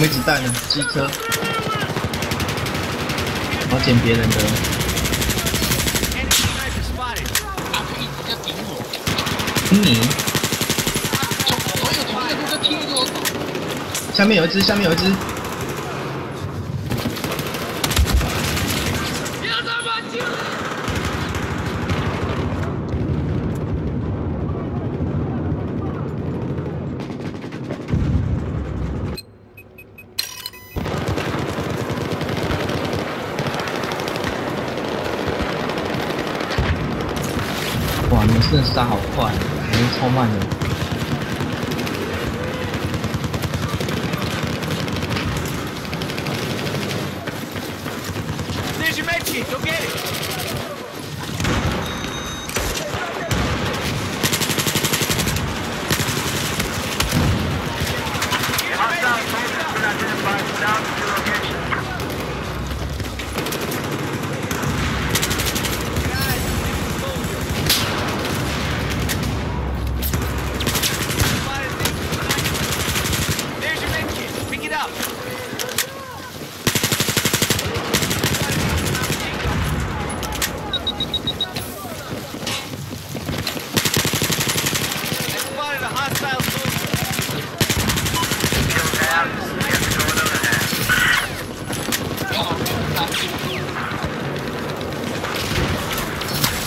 没子弹了，机车。我要捡别人的。你。下面有一只，下面有一只。那杀好快，还是超慢的。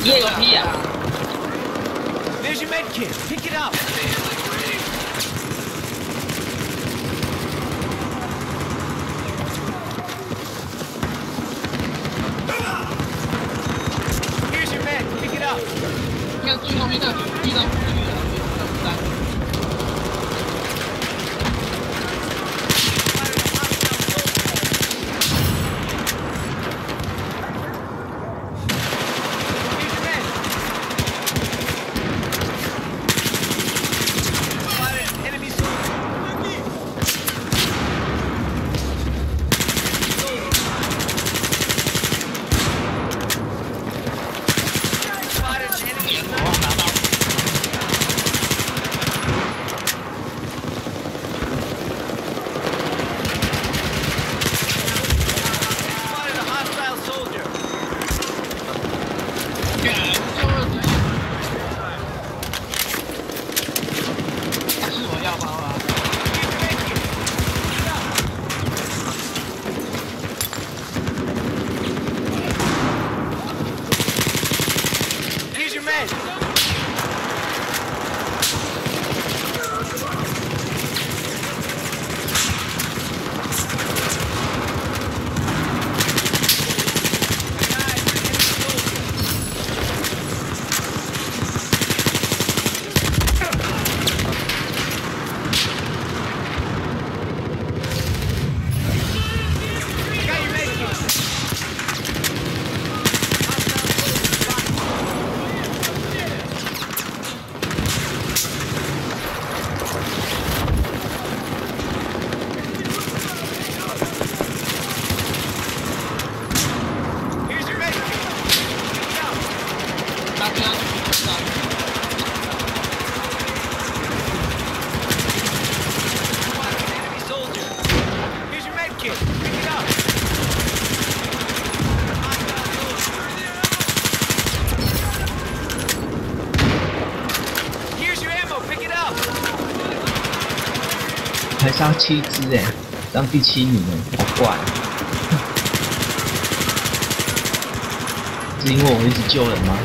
Yeah, yeah. There's your med kit. Pick it up. 当七只哎当第七名哎好怪。是因为我们一起救人吗？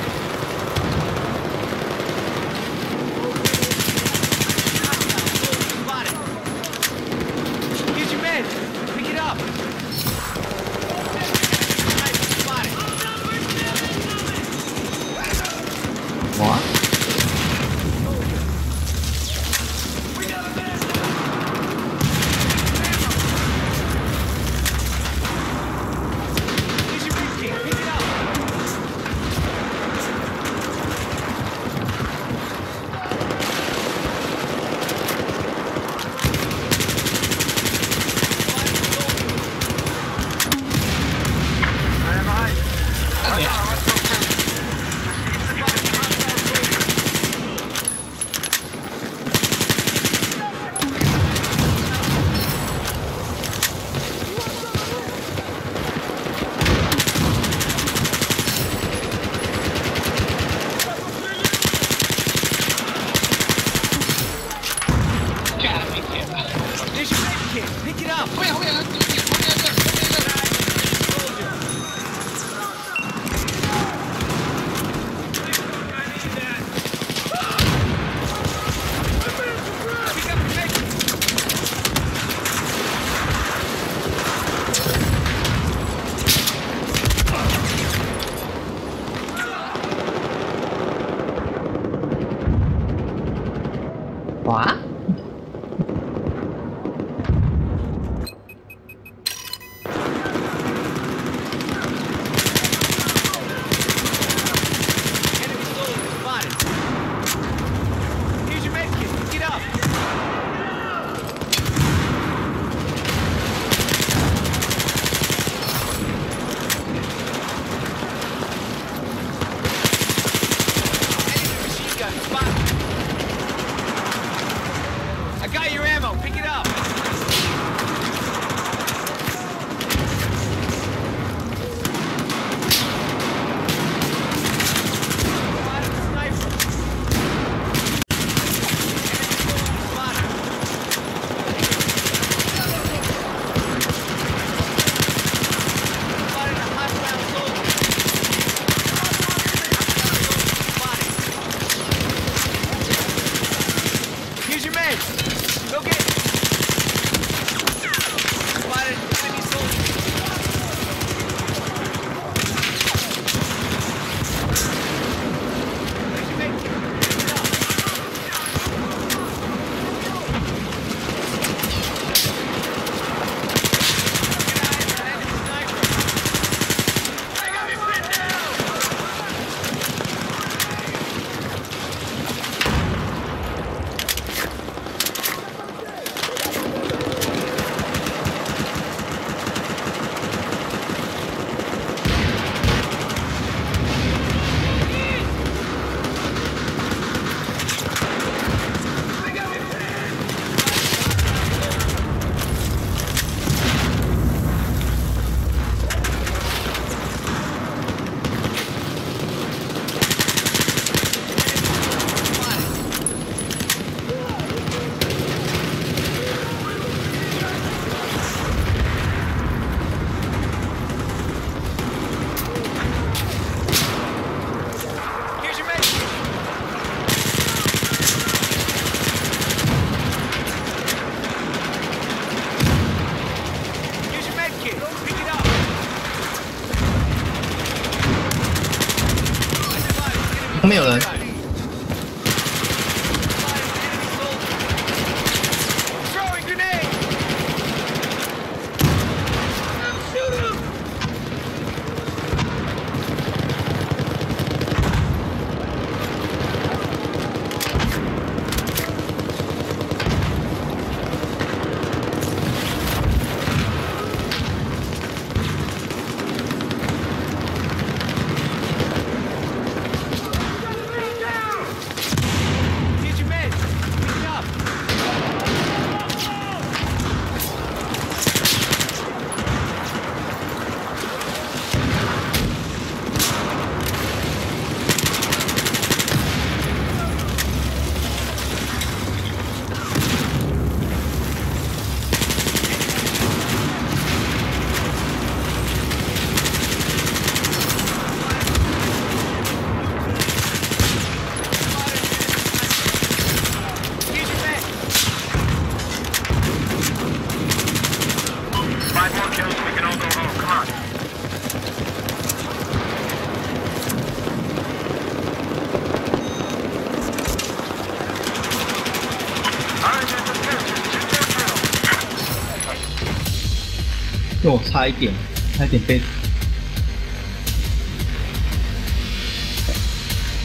差一点，差一点被。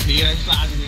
敌人杀进